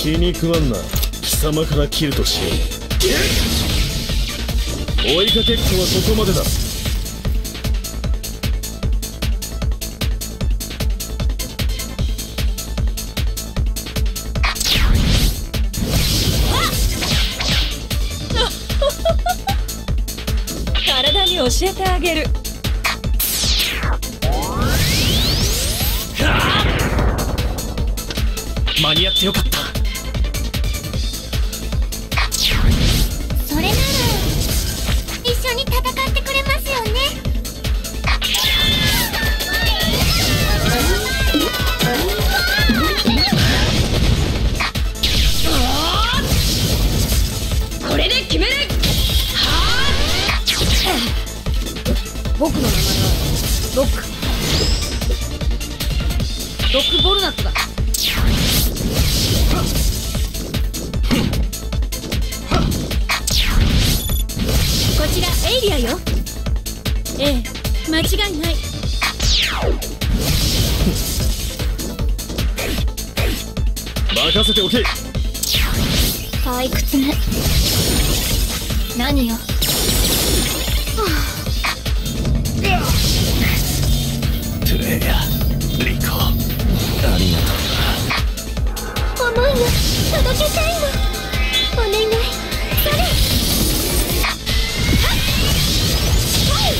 気に食わんな。貴様から切るとしよう。追いかけっこはここまでだ。体に教えてあげる。間に合ってよかったロックロックボルナットだ。こちらエイリアよ。ええ。間違いない。任せておけ。退屈ね。何よトゥレイヤリコありがとう。思いを届けたいのお願いそれはい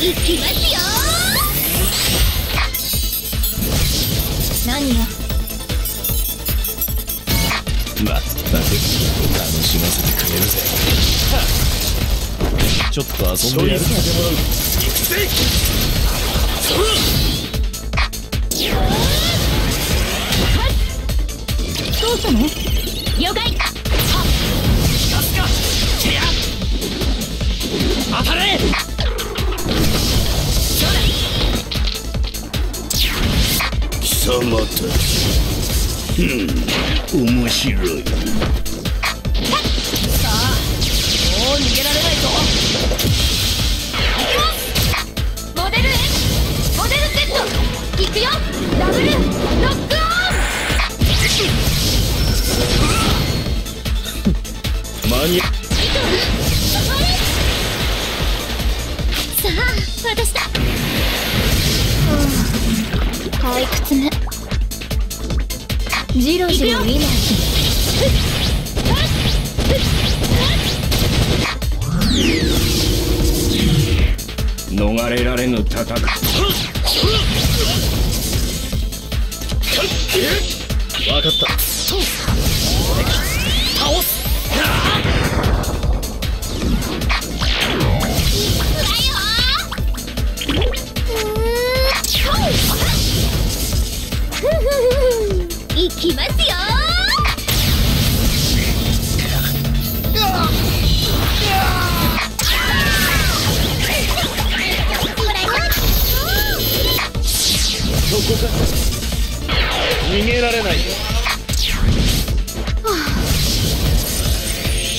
行きますよ何よまったく楽しませてくれるぜちょっと遊んでやるか行くぜどうしたの？了解当たれ貴様たちうん面白いもう逃げられないぞ。くよ。ダブル。ロックオン。間に合さあ私だ退屈ねジロジロ見ない。逃れられぬ戦い分かった。行きます。よ 逃げられないよ。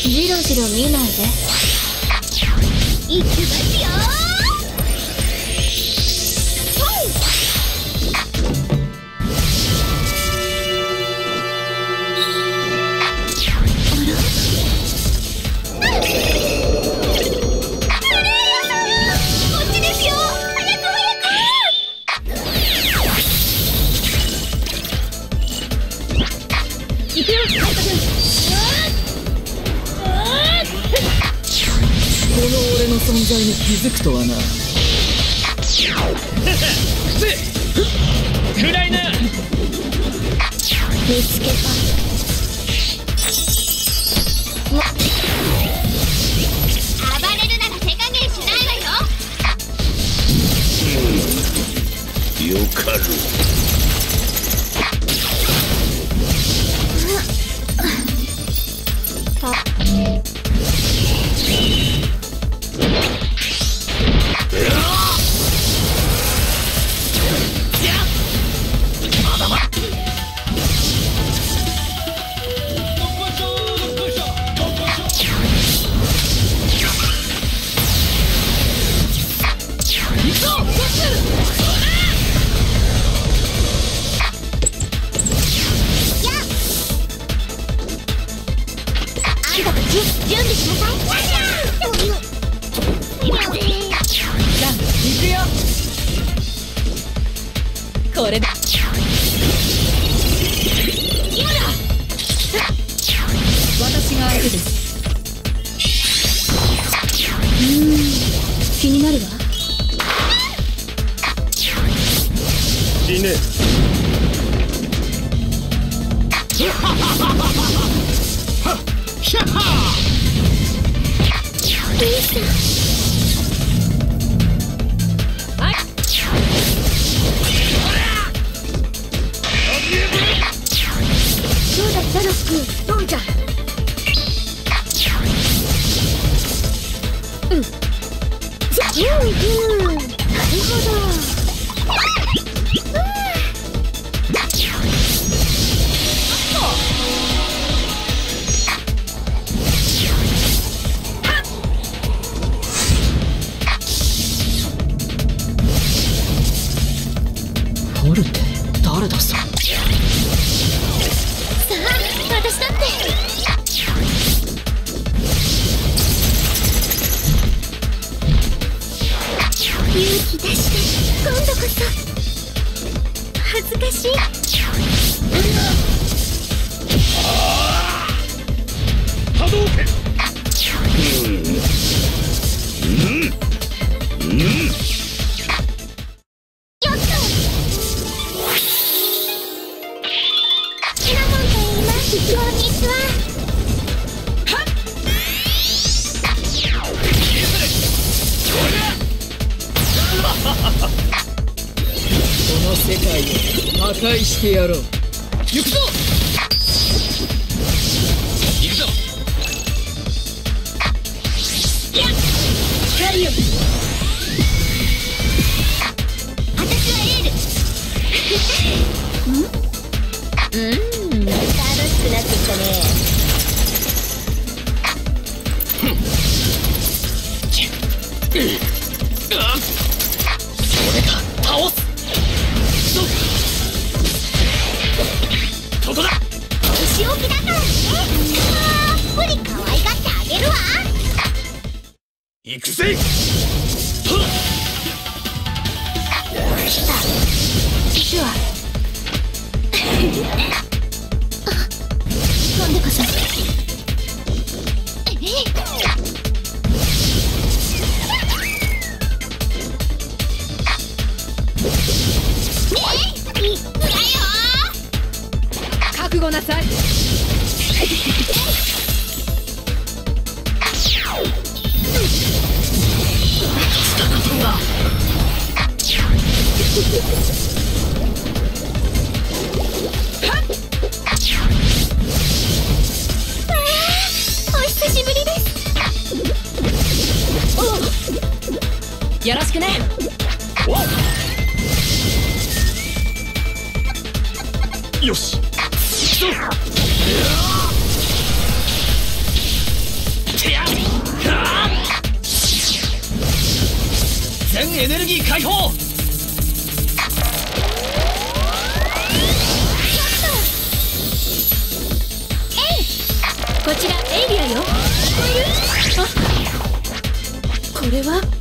ジロジロ見ないで。行きますよの俺の存在に気づくとはな。くらいな。見つけた準備しなさいじゃあ行くよこれだ今だ私が相手ですうーん気になるわ死ね。どうだザノス君。ドンちゃ？誰だささ世界を破壊してやろう。行くぞ！行くぞ！光よ行くぜ！実はよろしくね。よし。全エネルギー解放これは？